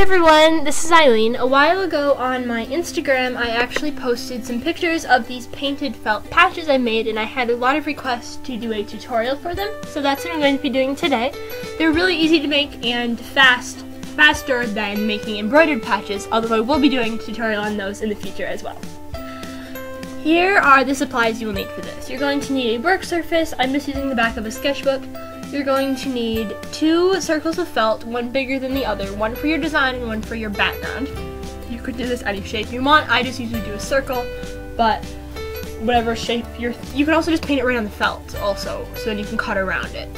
everyone, this is Eileen. A while ago on my Instagram, I actually posted some pictures of these painted felt patches I made and I had a lot of requests to do a tutorial for them. So that's what I'm going to be doing today. They're really easy to make and fast, faster than making embroidered patches, although I will be doing a tutorial on those in the future as well. Here are the supplies you will need for this. You're going to need a work surface. I'm just using the back of a sketchbook you're going to need two circles of felt, one bigger than the other, one for your design and one for your background. You could do this any shape you want. I just usually do a circle, but whatever shape you're, you can also just paint it right on the felt also, so then you can cut around it.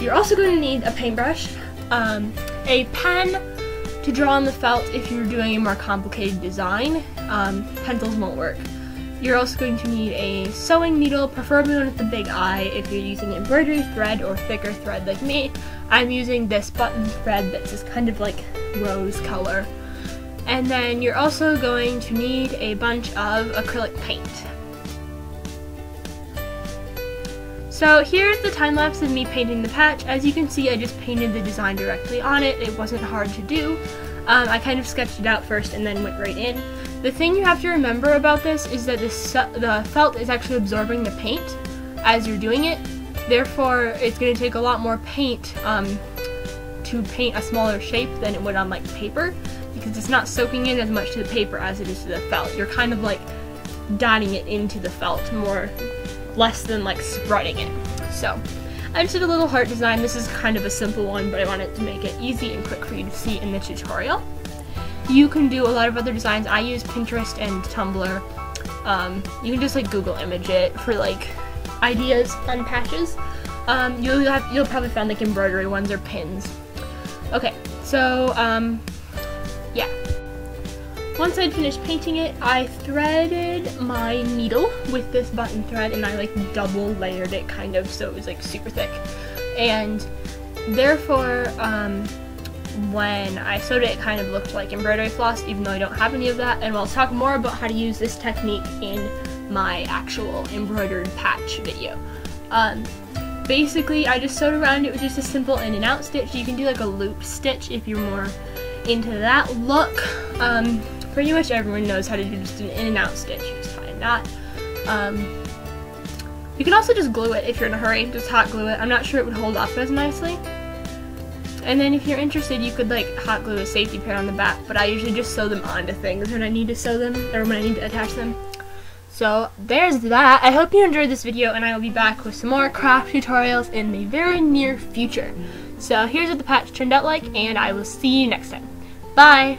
You're also going to need a paintbrush, um, a pen to draw on the felt if you're doing a more complicated design. Um, pencils won't work. You're also going to need a sewing needle, preferably one with the big eye if you're using embroidery thread or thicker thread like me. I'm using this button thread that's just kind of like rose color. And then you're also going to need a bunch of acrylic paint. So here's the time lapse of me painting the patch. As you can see, I just painted the design directly on it. It wasn't hard to do. Um, I kind of sketched it out first and then went right in. The thing you have to remember about this is that the felt is actually absorbing the paint as you're doing it. Therefore, it's going to take a lot more paint um, to paint a smaller shape than it would on like paper because it's not soaking in as much to the paper as it is to the felt. You're kind of like dotting it into the felt more, less than like spreading it. So, I just did a little heart design. This is kind of a simple one, but I wanted to make it easy and quick for you to see in the tutorial. You can do a lot of other designs. I use Pinterest and Tumblr. Um, you can just like Google image it for like ideas on patches. Um, you'll have you'll probably find like embroidery ones or pins. Okay, so um, yeah. Once I'd finished painting it, I threaded my needle with this button thread and I like double layered it kind of so it was like super thick. And therefore, um, when I sewed it, it kind of looked like embroidery floss, even though I don't have any of that. And we'll talk more about how to use this technique in my actual embroidered patch video. Um, basically, I just sewed around it with just a simple in and out stitch. You can do like a loop stitch if you're more into that look. Um, pretty much everyone knows how to do just an in and out stitch. Just find that. Um, you can also just glue it if you're in a hurry. Just hot glue it. I'm not sure it would hold up as nicely. And then if you're interested, you could like hot glue a safety pin on the back, but I usually just sew them onto things when I need to sew them, or when I need to attach them. So there's that. I hope you enjoyed this video, and I will be back with some more craft tutorials in the very near future. So here's what the patch turned out like, and I will see you next time. Bye!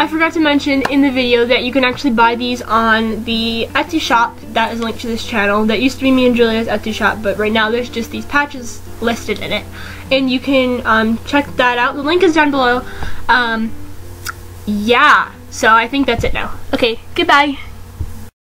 I forgot to mention in the video that you can actually buy these on the Etsy shop that is linked to this channel. That used to be me and Julia's Etsy shop, but right now there's just these patches listed in it. And you can um, check that out. The link is down below. Um, yeah, so I think that's it now. Okay, goodbye.